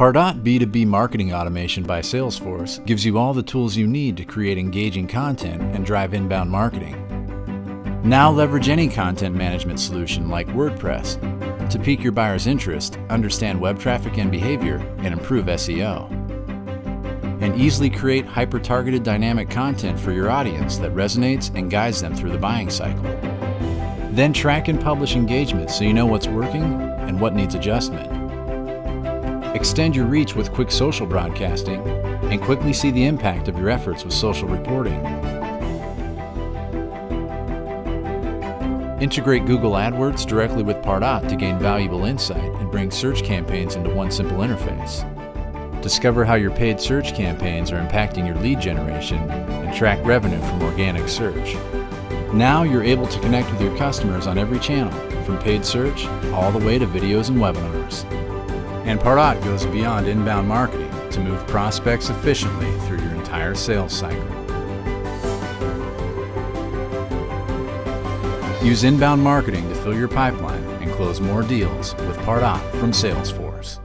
Pardot B2B Marketing Automation by Salesforce gives you all the tools you need to create engaging content and drive inbound marketing. Now leverage any content management solution like WordPress to pique your buyer's interest, understand web traffic and behavior, and improve SEO. And easily create hyper-targeted dynamic content for your audience that resonates and guides them through the buying cycle. Then track and publish engagement so you know what's working and what needs adjustment. Extend your reach with quick social broadcasting and quickly see the impact of your efforts with social reporting. Integrate Google AdWords directly with Pardot to gain valuable insight and bring search campaigns into one simple interface. Discover how your paid search campaigns are impacting your lead generation and track revenue from organic search. Now you're able to connect with your customers on every channel, from paid search all the way to videos and webinars. And Pardot goes beyond inbound marketing to move prospects efficiently through your entire sales cycle. Use inbound marketing to fill your pipeline and close more deals with Pardot from Salesforce.